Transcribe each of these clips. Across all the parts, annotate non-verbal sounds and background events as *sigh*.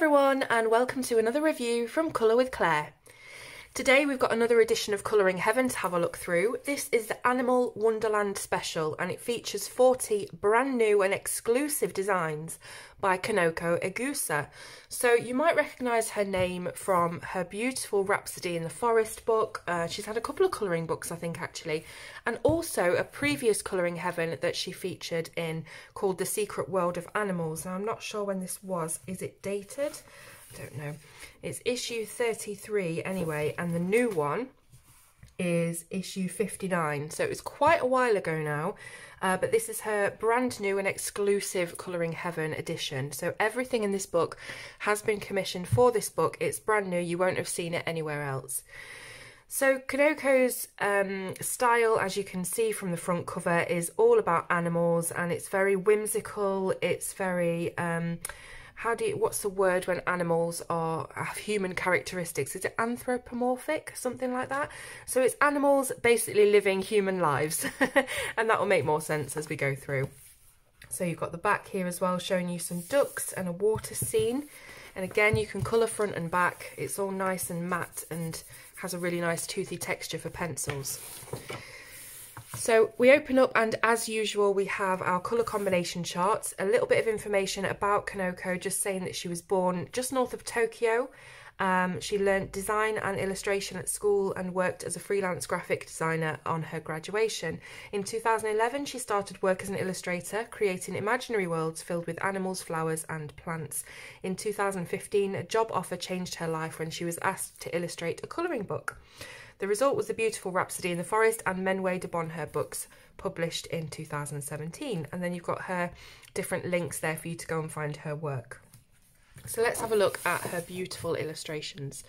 everyone and welcome to another review from Colour with Claire. Today we've got another edition of Colouring Heaven to have a look through. This is the Animal Wonderland special and it features 40 brand new and exclusive designs by Kanoko Egusa. So you might recognise her name from her beautiful Rhapsody in the Forest book. Uh, she's had a couple of colouring books I think actually and also a previous Colouring Heaven that she featured in called The Secret World of Animals. Now I'm not sure when this was. Is it dated? Don't know. It's issue 33 anyway, and the new one is issue 59. So it was quite a while ago now, uh, but this is her brand new and exclusive Colouring Heaven edition. So everything in this book has been commissioned for this book. It's brand new, you won't have seen it anywhere else. So Kanoko's um, style, as you can see from the front cover, is all about animals and it's very whimsical, it's very... Um, how do you, what's the word when animals are have human characteristics? Is it anthropomorphic, something like that? So it's animals basically living human lives, *laughs* and that will make more sense as we go through. So you've got the back here as well, showing you some ducks and a water scene. And again, you can colour front and back. It's all nice and matte and has a really nice toothy texture for pencils. So we open up and as usual we have our colour combination charts, a little bit of information about Kanoko, just saying that she was born just north of Tokyo. Um, she learnt design and illustration at school and worked as a freelance graphic designer on her graduation. In 2011 she started work as an illustrator, creating imaginary worlds filled with animals, flowers and plants. In 2015 a job offer changed her life when she was asked to illustrate a colouring book. The result was the beautiful Rhapsody in the Forest and Menway de Bonheur books published in 2017. And then you've got her different links there for you to go and find her work. So let's have a look at her beautiful illustrations.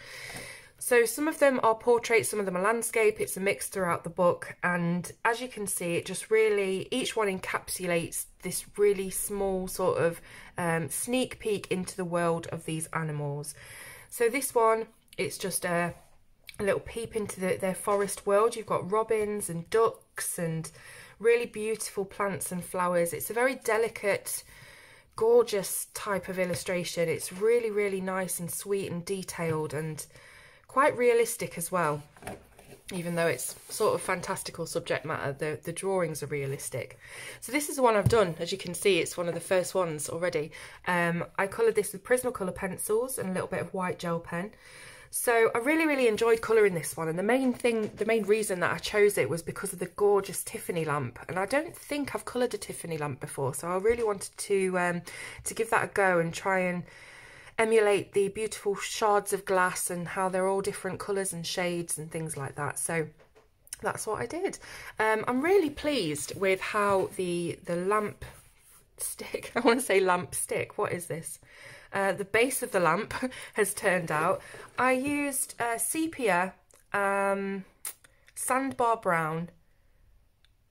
So some of them are portraits, some of them are landscape. It's a mix throughout the book. And as you can see, it just really, each one encapsulates this really small sort of um, sneak peek into the world of these animals. So this one, it's just a a little peep into the, their forest world. You've got robins and ducks and really beautiful plants and flowers. It's a very delicate, gorgeous type of illustration. It's really, really nice and sweet and detailed and quite realistic as well. Even though it's sort of fantastical subject matter, the, the drawings are realistic. So this is the one I've done. As you can see, it's one of the first ones already. Um, I coloured this with Prismacolor pencils and a little bit of white gel pen. So I really, really enjoyed colouring this one. And the main thing, the main reason that I chose it was because of the gorgeous Tiffany lamp. And I don't think I've coloured a Tiffany lamp before. So I really wanted to, um, to give that a go and try and emulate the beautiful shards of glass and how they're all different colours and shades and things like that. So that's what I did. Um, I'm really pleased with how the, the lamp stick, *laughs* I want to say lamp stick, what is this? Uh, the base of the lamp *laughs* has turned out. I used uh, sepia, um, sandbar brown,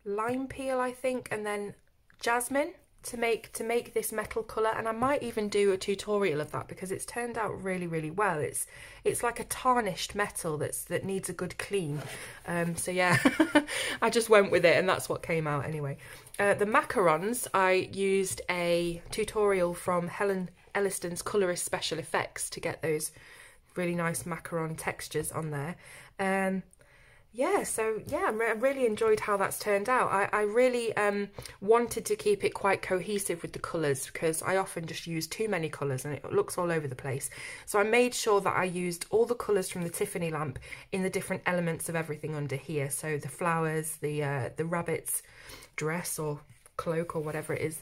lime peel I think, and then jasmine to make to make this metal colour. And I might even do a tutorial of that because it's turned out really really well. It's it's like a tarnished metal that's that needs a good clean. Um, so yeah *laughs* I just went with it and that's what came out anyway. Uh, the macarons I used a tutorial from Helen Elliston's Colorist Special Effects to get those really nice macaron textures on there. Um, yeah, so yeah, I really enjoyed how that's turned out. I, I really um, wanted to keep it quite cohesive with the colours because I often just use too many colours and it looks all over the place. So I made sure that I used all the colours from the Tiffany lamp in the different elements of everything under here. So the flowers, the uh, the rabbit's dress or cloak or whatever it is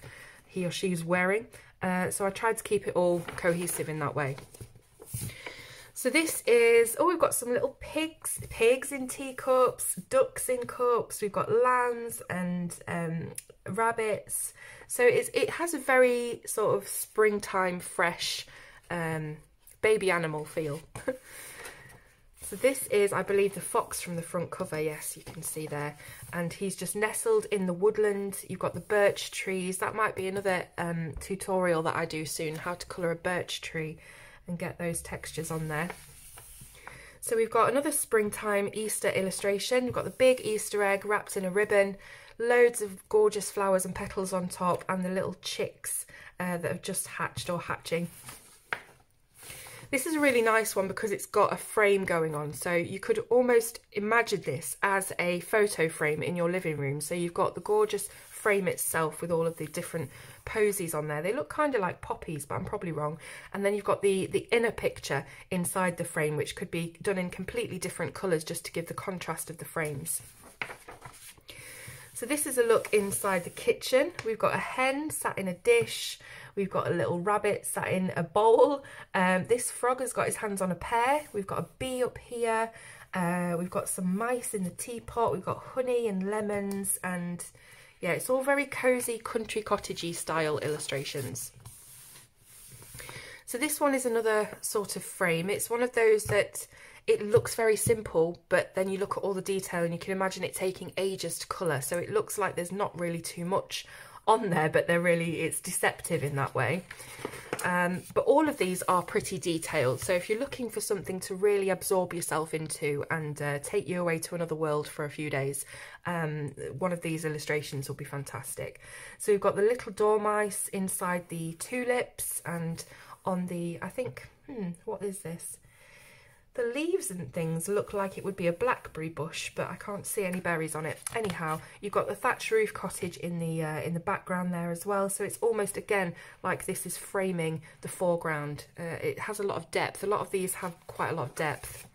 he or she's wearing. Uh, so I tried to keep it all cohesive in that way. So this is, oh, we've got some little pigs, pigs in teacups, ducks in cups, we've got lambs and um, rabbits. So it has a very sort of springtime fresh um, baby animal feel. *laughs* So this is, I believe, the fox from the front cover. Yes, you can see there. And he's just nestled in the woodland. You've got the birch trees. That might be another um, tutorial that I do soon, how to colour a birch tree and get those textures on there. So we've got another springtime Easter illustration. We've got the big Easter egg wrapped in a ribbon, loads of gorgeous flowers and petals on top, and the little chicks uh, that have just hatched or hatching. This is a really nice one because it's got a frame going on. So you could almost imagine this as a photo frame in your living room. So you've got the gorgeous frame itself with all of the different posies on there. They look kind of like poppies, but I'm probably wrong. And then you've got the, the inner picture inside the frame, which could be done in completely different colours just to give the contrast of the frames. So this is a look inside the kitchen. We've got a hen sat in a dish. We've got a little rabbit sat in a bowl. Um, this frog has got his hands on a pear. We've got a bee up here. Uh, we've got some mice in the teapot. We've got honey and lemons and yeah, it's all very cosy country cottagey style illustrations. So this one is another sort of frame. It's one of those that it looks very simple, but then you look at all the detail and you can imagine it taking ages to colour. So it looks like there's not really too much on there, but they're really, it's deceptive in that way. Um, but all of these are pretty detailed. So if you're looking for something to really absorb yourself into and uh, take you away to another world for a few days, um, one of these illustrations will be fantastic. So we've got the little dormice inside the tulips and on the, I think, hmm, what is this? The leaves and things look like it would be a blackberry bush, but I can't see any berries on it. Anyhow, you've got the thatch roof cottage in the uh, in the background there as well, so it's almost again like this is framing the foreground. Uh, it has a lot of depth. A lot of these have quite a lot of depth.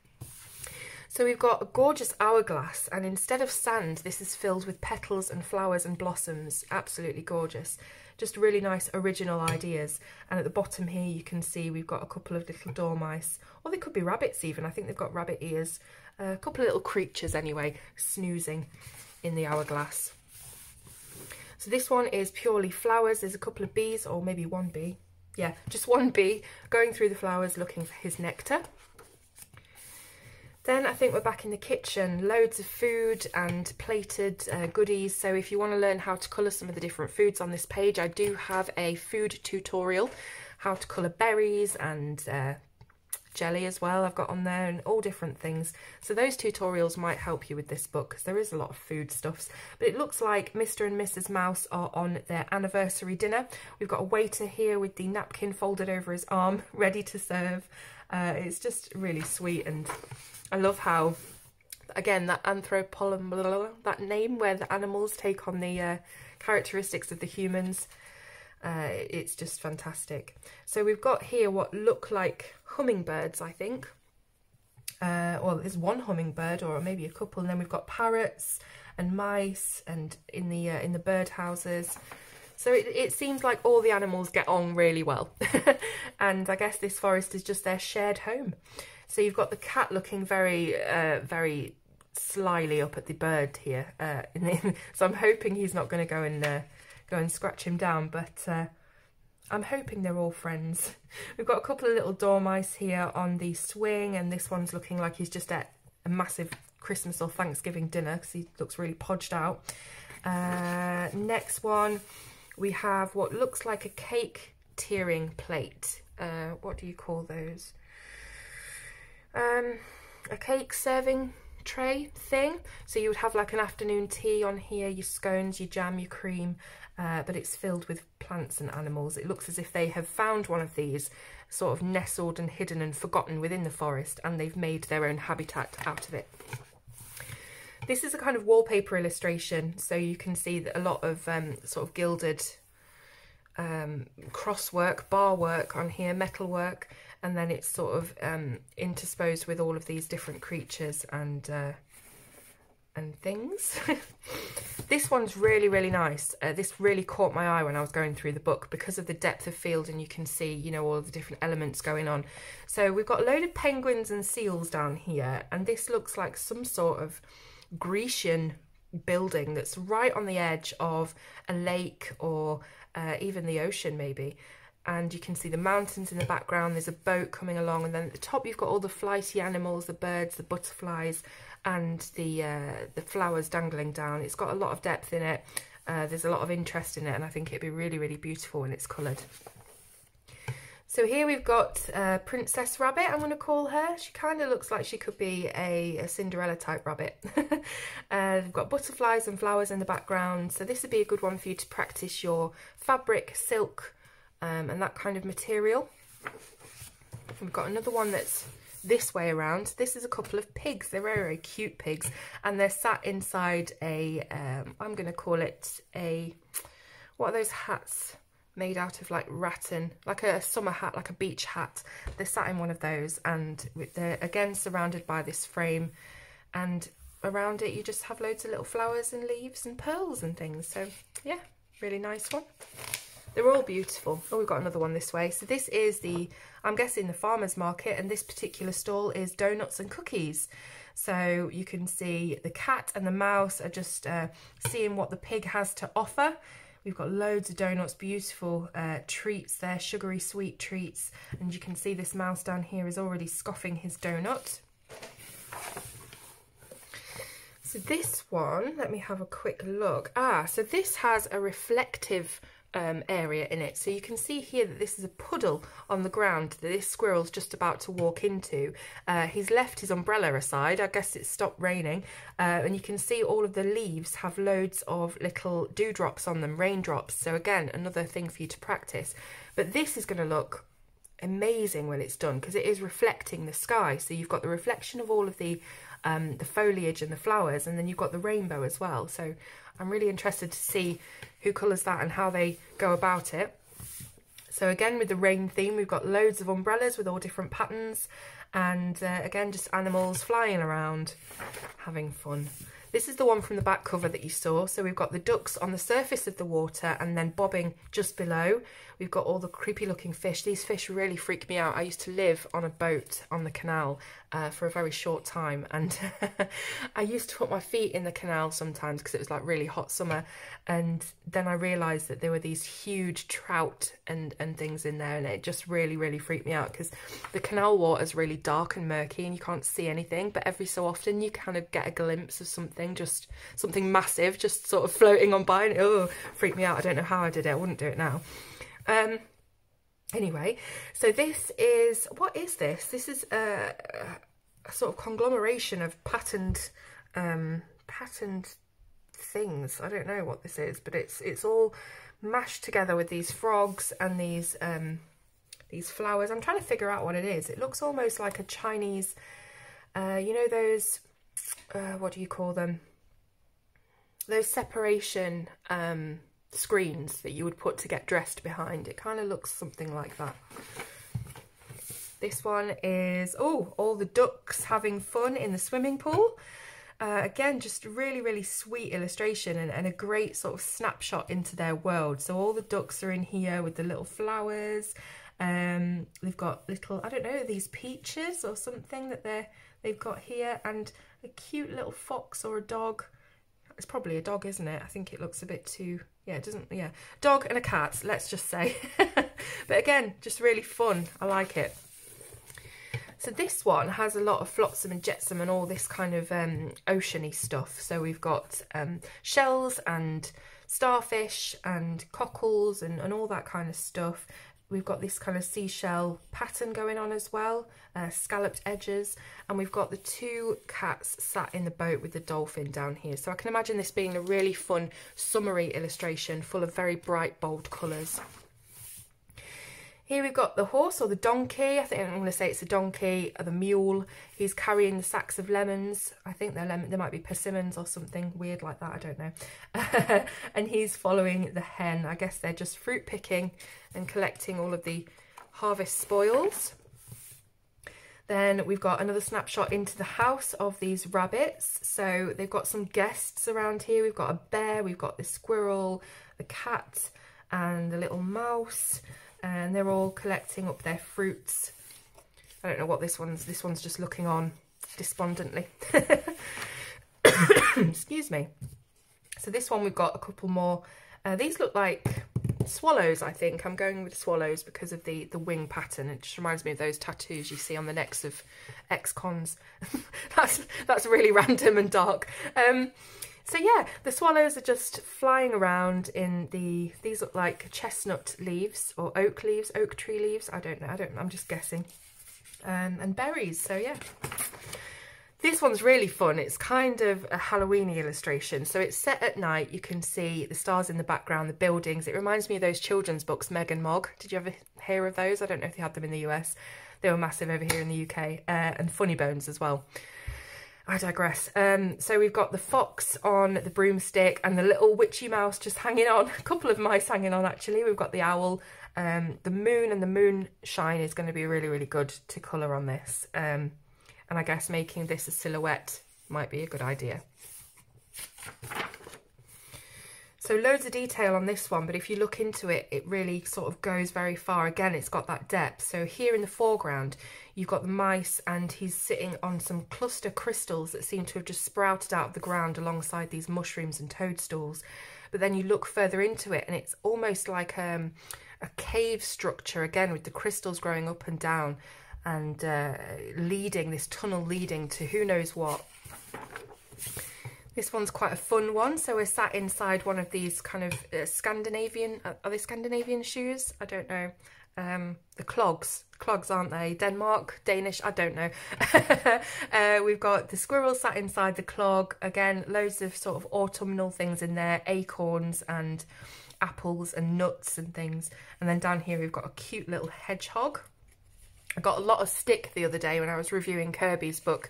So we've got a gorgeous hourglass and instead of sand, this is filled with petals and flowers and blossoms. Absolutely gorgeous just really nice original ideas. And at the bottom here you can see we've got a couple of little dormice, or they could be rabbits even, I think they've got rabbit ears. A couple of little creatures anyway, snoozing in the hourglass. So this one is purely flowers, there's a couple of bees, or maybe one bee. Yeah, just one bee going through the flowers looking for his nectar. Then I think we're back in the kitchen, loads of food and plated uh, goodies. So if you want to learn how to colour some of the different foods on this page, I do have a food tutorial, how to colour berries and uh, jelly as well I've got on there and all different things. So those tutorials might help you with this book because there is a lot of food stuffs. But it looks like Mr and Mrs Mouse are on their anniversary dinner. We've got a waiter here with the napkin folded over his arm, *laughs* ready to serve. Uh, it's just really sweet and I love how, again, that anthropolem, that name where the animals take on the uh, characteristics of the humans. Uh, it's just fantastic. So we've got here what look like hummingbirds, I think. Uh, well, there's one hummingbird or maybe a couple, and then we've got parrots and mice, and in the uh, in the bird houses. So it, it seems like all the animals get on really well, *laughs* and I guess this forest is just their shared home. So you've got the cat looking very, uh, very slyly up at the bird here. Uh, *laughs* so I'm hoping he's not going to go and uh, go and scratch him down, but uh, I'm hoping they're all friends. *laughs* We've got a couple of little dormice here on the swing, and this one's looking like he's just at a massive Christmas or Thanksgiving dinner because he looks really podged out. Uh, next one, we have what looks like a cake tiering plate. Uh, what do you call those? um, a cake serving tray thing. So you would have like an afternoon tea on here, your scones, your jam, your cream, uh, but it's filled with plants and animals. It looks as if they have found one of these sort of nestled and hidden and forgotten within the forest and they've made their own habitat out of it. This is a kind of wallpaper illustration, so you can see that a lot of um, sort of gilded um, crosswork, bar work on here, metal work, and then it's sort of um, intersposed with all of these different creatures and uh, and things. *laughs* this one's really, really nice. Uh, this really caught my eye when I was going through the book because of the depth of field and you can see, you know, all the different elements going on. So we've got a load of penguins and seals down here and this looks like some sort of Grecian building that's right on the edge of a lake or uh, even the ocean maybe and you can see the mountains in the background. There's a boat coming along, and then at the top you've got all the flighty animals, the birds, the butterflies, and the uh, the flowers dangling down. It's got a lot of depth in it. Uh, there's a lot of interest in it, and I think it'd be really, really beautiful when it's coloured. So here we've got uh, Princess Rabbit, I'm going to call her. She kind of looks like she could be a, a Cinderella type rabbit. *laughs* uh, we've got butterflies and flowers in the background. So this would be a good one for you to practice your fabric, silk, um, and that kind of material. We've got another one that's this way around. This is a couple of pigs. They're very, very cute pigs. And they're sat inside a, um, I'm going to call it a, what are those hats made out of like rattan, like a summer hat, like a beach hat. They're sat in one of those and they're again surrounded by this frame and around it you just have loads of little flowers and leaves and pearls and things. So yeah, really nice one. They're all beautiful. Oh, we've got another one this way. So this is the, I'm guessing the farmer's market and this particular stall is donuts and cookies. So you can see the cat and the mouse are just uh, seeing what the pig has to offer. We've got loads of donuts, beautiful uh, treats there, sugary sweet treats. And you can see this mouse down here is already scoffing his donut. So this one, let me have a quick look. Ah, so this has a reflective um, area in it. So you can see here that this is a puddle on the ground that this squirrel's just about to walk into. Uh, he's left his umbrella aside. I guess it's stopped raining. Uh, and you can see all of the leaves have loads of little dewdrops on them, raindrops. So again, another thing for you to practice. But this is going to look amazing when it's done because it is reflecting the sky. So you've got the reflection of all of the um, the foliage and the flowers, and then you've got the rainbow as well. So I'm really interested to see who colours that and how they go about it. So again, with the rain theme, we've got loads of umbrellas with all different patterns. And uh, again, just animals flying around, having fun. This is the one from the back cover that you saw. So we've got the ducks on the surface of the water and then bobbing just below. We've got all the creepy looking fish. These fish really freak me out. I used to live on a boat on the canal uh, for a very short time and *laughs* I used to put my feet in the canal sometimes because it was like really hot summer and then I realised that there were these huge trout and, and things in there and it just really really freaked me out because the canal water is really dark and murky and you can't see anything but every so often you kind of get a glimpse of something just something massive just sort of floating on by and oh freaked me out. I don't know how I did it. I wouldn't do it now. Um Anyway, so this is, what is this? This is a, a sort of conglomeration of patterned, um, patterned things. I don't know what this is, but it's it's all mashed together with these frogs and these um, these flowers. I'm trying to figure out what it is. It looks almost like a Chinese, uh, you know those, uh, what do you call them? Those separation um, screens that you would put to get dressed behind. It kind of looks something like that. This one is, oh, all the ducks having fun in the swimming pool. Uh, again, just really, really sweet illustration and, and, a great sort of snapshot into their world. So all the ducks are in here with the little flowers. Um, they've got little, I don't know, these peaches or something that they're, they've got here and a cute little fox or a dog. It's probably a dog, isn't it? I think it looks a bit too yeah, it doesn't, yeah. Dog and a cat, let's just say. *laughs* but again, just really fun. I like it. So this one has a lot of flotsam and jetsam and all this kind of um, oceany stuff. So we've got um, shells and starfish and cockles and, and all that kind of stuff. We've got this kind of seashell pattern going on as well, uh, scalloped edges, and we've got the two cats sat in the boat with the dolphin down here. So I can imagine this being a really fun summery illustration full of very bright, bold colours. Here we've got the horse or the donkey. I think I'm going to say it's a donkey or the mule. He's carrying the sacks of lemons. I think they're lemon. They might be persimmons or something weird like that. I don't know. *laughs* and he's following the hen. I guess they're just fruit picking and collecting all of the harvest spoils. Then we've got another snapshot into the house of these rabbits. So they've got some guests around here. We've got a bear, we've got the squirrel, the cat, and the little mouse and they're all collecting up their fruits. I don't know what this one's, this one's just looking on despondently. *coughs* Excuse me. So this one we've got a couple more. Uh, these look like swallows, I think. I'm going with swallows because of the, the wing pattern. It just reminds me of those tattoos you see on the necks of ex-cons. *laughs* that's, that's really *laughs* random and dark. Um, so yeah, the swallows are just flying around in the, these look like chestnut leaves or oak leaves, oak tree leaves. I don't know, I don't, I'm just guessing. Um, and berries, so yeah. This one's really fun. It's kind of a Halloweeny illustration. So it's set at night. You can see the stars in the background, the buildings. It reminds me of those children's books, Meg and Mog. Did you ever hear of those? I don't know if they had them in the US. they were massive over here in the UK, uh, and Funny Bones as well. I digress. Um, so we've got the fox on the broomstick and the little witchy mouse just hanging on. *laughs* A couple of mice hanging on actually. We've got the owl. Um, the moon and the moonshine is going to be really, really good to colour on this. Um, and I guess making this a silhouette might be a good idea. So loads of detail on this one, but if you look into it, it really sort of goes very far. Again, it's got that depth. So here in the foreground, you've got the mice and he's sitting on some cluster crystals that seem to have just sprouted out of the ground alongside these mushrooms and toadstools. But then you look further into it and it's almost like um, a cave structure, again, with the crystals growing up and down and uh, leading, this tunnel leading to who knows what. This one's quite a fun one. So we're sat inside one of these kind of uh, Scandinavian, uh, are they Scandinavian shoes? I don't know. Um, the clogs, clogs aren't they? Denmark, Danish, I don't know. *laughs* uh, we've got the squirrel sat inside the clog. Again, loads of sort of autumnal things in there, acorns and apples and nuts and things. And then down here we've got a cute little hedgehog. I got a lot of stick the other day when I was reviewing Kirby's book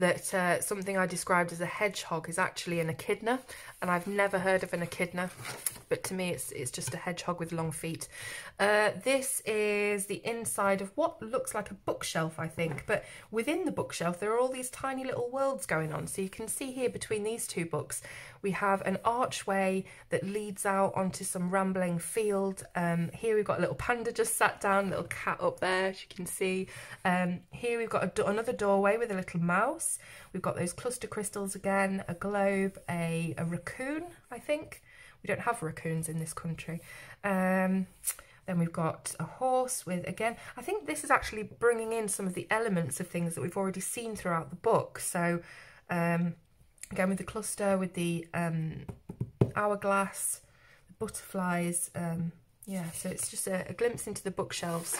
that uh, something I described as a hedgehog is actually an echidna, and I've never heard of an echidna, but to me it's, it's just a hedgehog with long feet. Uh, this is the inside of what looks like a bookshelf, I think, but within the bookshelf there are all these tiny little worlds going on. So you can see here between these two books, we have an archway that leads out onto some rambling field. Um, here we've got a little panda just sat down, little cat up there, as you can see. Um, here we've got do another doorway with a little mouse. We've got those cluster crystals again, a globe, a, a raccoon, I think. We don't have raccoons in this country. Um, then we've got a horse with, again, I think this is actually bringing in some of the elements of things that we've already seen throughout the book. So um, again with the cluster, with the um, hourglass, the butterflies. Um, yeah, so it's just a, a glimpse into the bookshelves.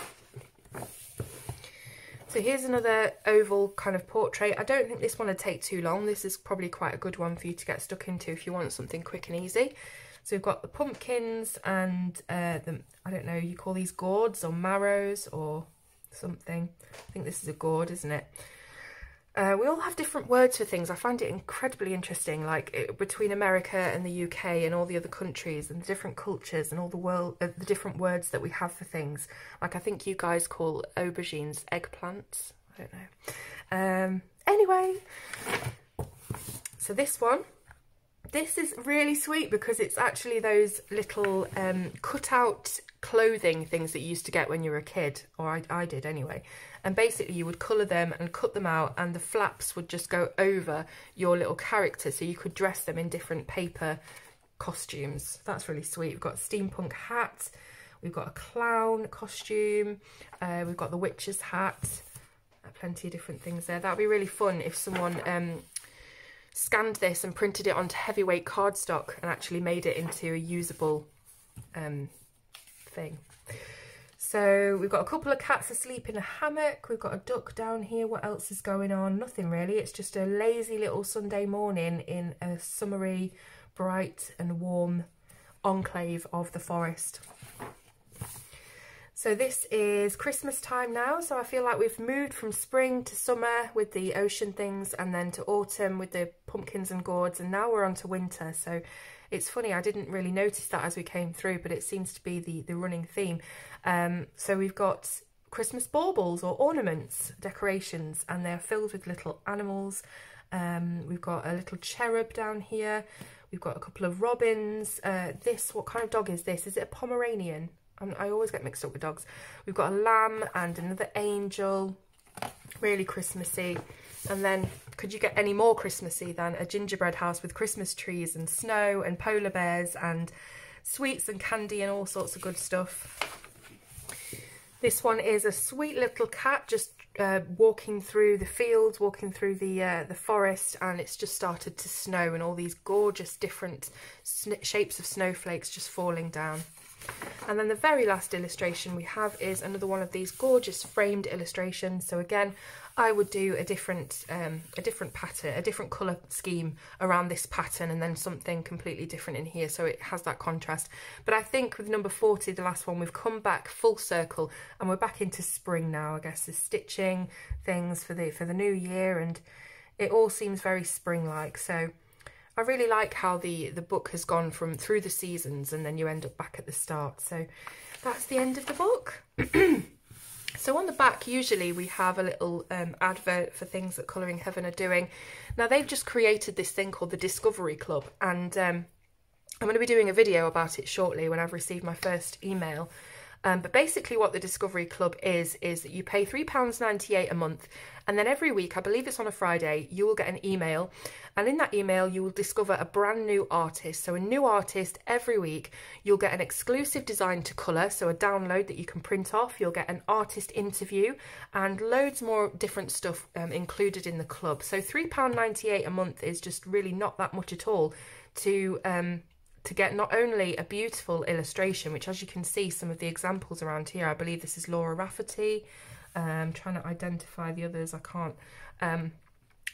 So here's another oval kind of portrait. I don't think this one would take too long. This is probably quite a good one for you to get stuck into if you want something quick and easy. So we've got the pumpkins and uh, the, I don't know, you call these gourds or marrows or something. I think this is a gourd, isn't it? Uh, we all have different words for things. I find it incredibly interesting, like it, between America and the UK and all the other countries and the different cultures and all the world, uh, the different words that we have for things. Like I think you guys call aubergines eggplants. I don't know. Um, anyway, so this one, this is really sweet because it's actually those little um, cut out clothing things that you used to get when you were a kid, or I, I did anyway and basically you would colour them and cut them out and the flaps would just go over your little character so you could dress them in different paper costumes. That's really sweet. We've got steampunk hat, we've got a clown costume, uh, we've got the witch's hat, plenty of different things there. That'd be really fun if someone um, scanned this and printed it onto heavyweight cardstock and actually made it into a usable um, thing. So we've got a couple of cats asleep in a hammock. We've got a duck down here. What else is going on? Nothing really. It's just a lazy little Sunday morning in a summery, bright and warm enclave of the forest. So this is Christmas time now, so I feel like we've moved from spring to summer with the ocean things and then to autumn with the pumpkins and gourds and now we're on to winter. So it's funny, I didn't really notice that as we came through, but it seems to be the, the running theme. Um, so we've got Christmas baubles or ornaments, decorations, and they're filled with little animals. Um, we've got a little cherub down here. We've got a couple of robins. Uh, this, what kind of dog is this? Is it a Pomeranian? I always get mixed up with dogs. We've got a lamb and another angel. Really Christmassy. And then could you get any more Christmassy than a gingerbread house with Christmas trees and snow and polar bears and sweets and candy and all sorts of good stuff. This one is a sweet little cat just uh, walking through the fields, walking through the uh, the forest, and it's just started to snow, and all these gorgeous different shapes of snowflakes just falling down. And then the very last illustration we have is another one of these gorgeous framed illustrations. So again, I would do a different um, a different pattern, a different colour scheme around this pattern and then something completely different in here so it has that contrast. But I think with number 40, the last one, we've come back full circle and we're back into spring now, I guess, the stitching things for the for the new year and it all seems very spring-like. So I really like how the, the book has gone from through the seasons and then you end up back at the start. So that's the end of the book. *clears throat* So on the back, usually we have a little um, advert for things that Colouring Heaven are doing. Now they've just created this thing called the Discovery Club and um, I'm going to be doing a video about it shortly when I've received my first email. Um, but basically what the Discovery Club is, is that you pay £3.98 a month and then every week, I believe it's on a Friday, you will get an email and in that email you will discover a brand new artist. So a new artist every week, you'll get an exclusive design to colour, so a download that you can print off, you'll get an artist interview and loads more different stuff um, included in the club. So £3.98 a month is just really not that much at all to um, to get not only a beautiful illustration, which as you can see, some of the examples around here, I believe this is Laura Rafferty, um, trying to identify the others, I can't. Um,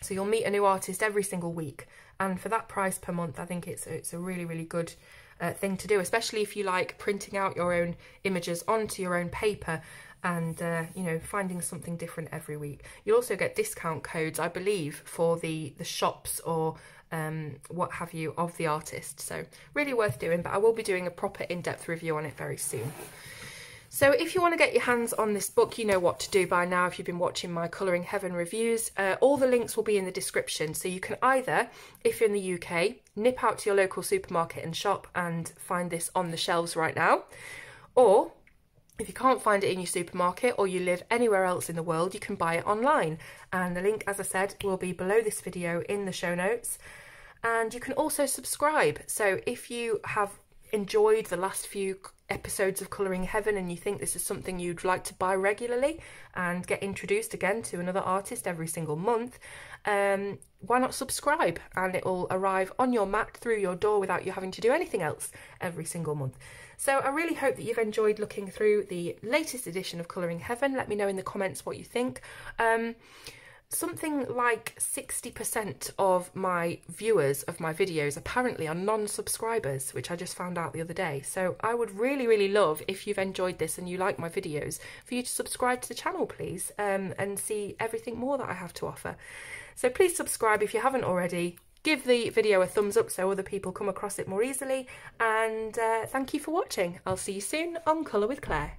so you'll meet a new artist every single week. And for that price per month, I think it's, it's a really, really good uh, thing to do, especially if you like printing out your own images onto your own paper and uh, you know finding something different every week. You'll also get discount codes, I believe, for the the shops or um, what have you of the artist. So really worth doing, but I will be doing a proper in-depth review on it very soon. So if you want to get your hands on this book, you know what to do by now if you've been watching my Colouring Heaven reviews. Uh, all the links will be in the description. So you can either, if you're in the UK, nip out to your local supermarket and shop and find this on the shelves right now. Or if you can't find it in your supermarket or you live anywhere else in the world, you can buy it online. And the link, as I said, will be below this video in the show notes. And you can also subscribe. So if you have enjoyed the last few episodes of Colouring Heaven and you think this is something you'd like to buy regularly and get introduced again to another artist every single month, um, why not subscribe and it will arrive on your mat through your door without you having to do anything else every single month. So I really hope that you've enjoyed looking through the latest edition of Colouring Heaven. Let me know in the comments what you think. Um, something like 60% of my viewers of my videos apparently are non-subscribers, which I just found out the other day. So I would really, really love if you've enjoyed this and you like my videos for you to subscribe to the channel, please, um, and see everything more that I have to offer. So please subscribe if you haven't already give the video a thumbs up so other people come across it more easily and uh, thank you for watching. I'll see you soon on Colour with Claire.